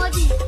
Modi.